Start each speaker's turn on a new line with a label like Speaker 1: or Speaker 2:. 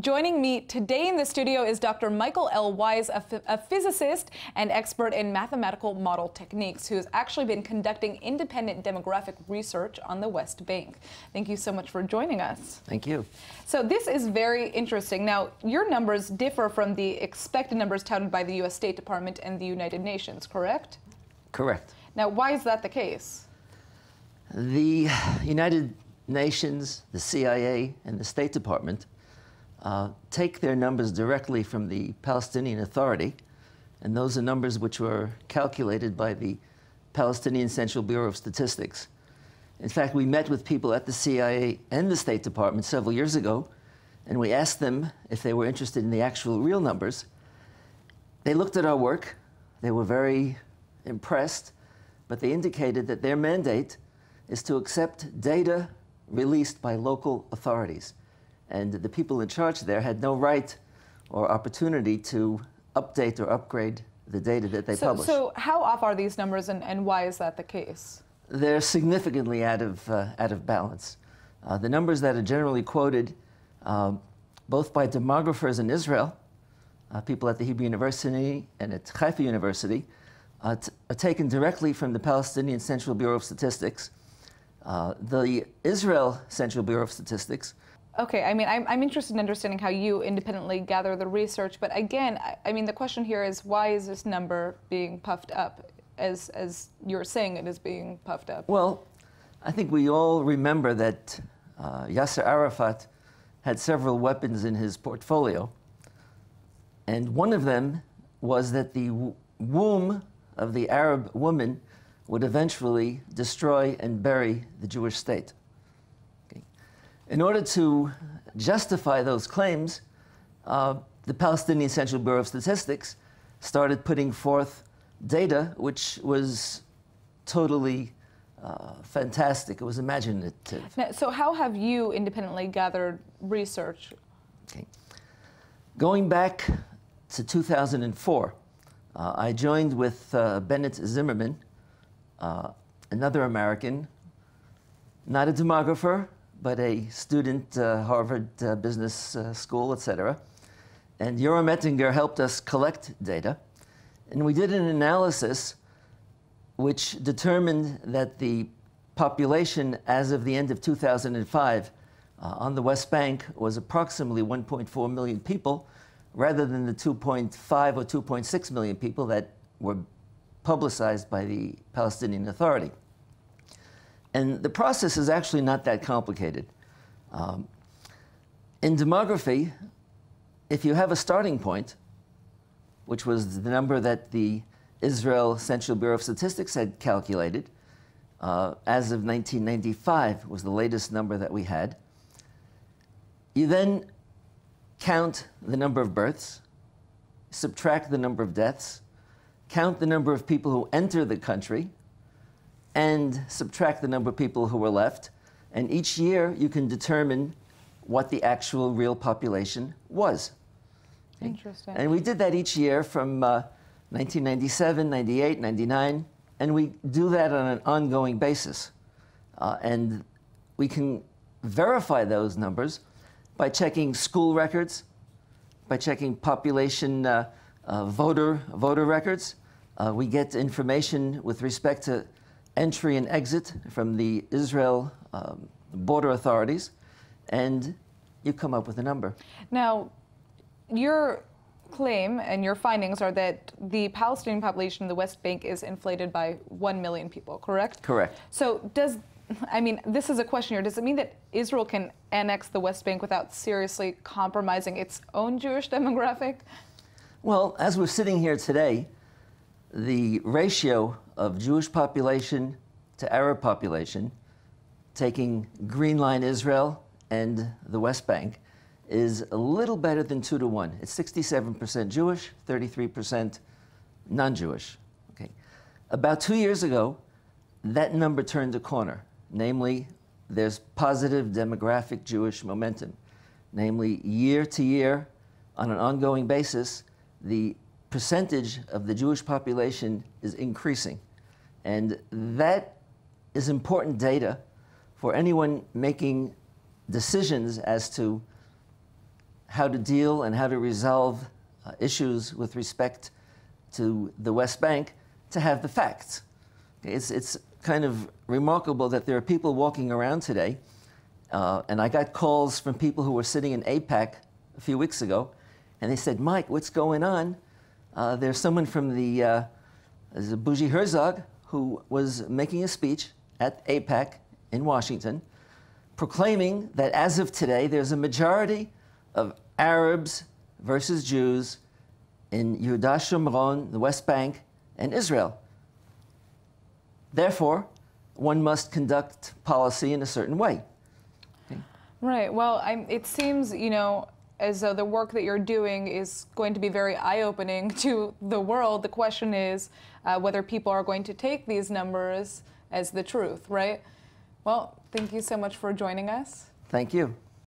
Speaker 1: Joining me today in the studio is Dr. Michael L. Wise, a, a physicist and expert in mathematical model techniques, who has actually been conducting independent demographic research on the West Bank. Thank you so much for joining us.
Speaker 2: Thank you.
Speaker 1: So, this is very interesting. Now, your numbers differ from the expected numbers touted by the U.S. State Department and the United Nations, correct?
Speaker 2: Correct.
Speaker 1: Now, why is that the case?
Speaker 2: The United Nations, the CIA, and the State Department uh, take their numbers directly from the Palestinian Authority, and those are numbers which were calculated by the Palestinian Central Bureau of Statistics. In fact, we met with people at the CIA and the State Department several years ago, and we asked them if they were interested in the actual real numbers. They looked at our work, they were very impressed, but they indicated that their mandate is to accept data released by local authorities and the people in charge there had no right or opportunity to update or upgrade the data that they
Speaker 1: so,
Speaker 2: publish.
Speaker 1: So, how off are these numbers, and, and why is that the case?
Speaker 2: They're significantly out of, uh, out of balance. Uh, the numbers that are generally quoted, um, both by demographers in Israel, uh, people at the Hebrew University and at Haifa University, uh, are taken directly from the Palestinian Central Bureau of Statistics. Uh, the Israel Central Bureau of Statistics
Speaker 1: Okay, I mean, I'm, I'm interested in understanding how you independently gather the research, but again, I, I, mean, the question here is why is this number being puffed up as, as you're saying it is being puffed up?
Speaker 2: Well, I think we all remember that uh, Yasser Arafat had several weapons in his portfolio, and one of them was that the womb of the Arab woman would eventually destroy and bury the Jewish state. In order to justify those claims, uh, the Palestinian Central Bureau of Statistics started putting forth data which was totally uh, fantastic. It was imaginative.
Speaker 1: Now, so, how have you independently gathered research?
Speaker 2: Okay. Going back to 2004, uh, I joined with uh, Bennett Zimmerman, uh, another American, not a demographer, but a student, uh, Harvard uh, Business uh, School, etc. And Yoram Ettinger helped us collect data. And we did an analysis which determined that the population as of the end of 2005 uh, on the West Bank was approximately 1.4 million people, rather than the 2.5 or 2.6 million people that were publicized by the Palestinian Authority. And the process is actually not that complicated. Um, in demography, if you have a starting point, which was the number that the Israel Central Bureau of Statistics had calculated, uh, as of 1995 was the latest number that we had. You then count the number of births, subtract the number of deaths, count the number of people who enter the country, and subtract the number of people who were left. And each year you can determine what the actual real population was.
Speaker 1: Interesting.
Speaker 2: And we did that each year from uh, 1997, 98, 99, and we do that on an ongoing basis. Uh, and we can verify those numbers by checking school records, by checking population uh, uh voter, voter records. Uh, we get information with respect to entry and exit from the Israel um, border authorities, and you come up with a number.
Speaker 1: Now, your claim and your findings are that the Palestinian population in the West Bank is inflated by 1 million people, correct?
Speaker 2: Correct.
Speaker 1: So, does I mean, this is a question here. Does it mean that Israel can annex the West Bank without seriously compromising its own Jewish demographic?
Speaker 2: Well, as we're sitting here today, the ratio of Jewish population to Arab population, taking Green Line Israel and the West Bank, is a little better than two to one. It's 67% Jewish, 33% non Jewish. Okay. About two years ago, that number turned a corner. Namely, there's positive demographic Jewish momentum. Namely, year to year, on an ongoing basis, the percentage of the Jewish population is increasing. And that is important data for anyone making decisions as to how to deal and how to resolve uh, issues with respect to the West Bank to have the facts. It's, it's kind of remarkable that there are people walking around today, uh, and I got calls from people who were sitting in AIPAC a few weeks ago, and they said, Mike, what's going on? Uh, there's someone from the, uh, Bougie Herzog, who was making a speech at AIPAC in Washington, proclaiming that as of today, there's a majority of Arabs versus Jews in Yehuda Shomron, the West Bank, and Israel. Therefore, one must conduct policy in a certain way.
Speaker 1: Right. Well, I'm, it seems, you know, as though the work that you're doing is going to be very eye opening to the world. The question is uh, whether people are going to take these numbers as the truth, right? Well, thank you so much for joining us.
Speaker 2: Thank you.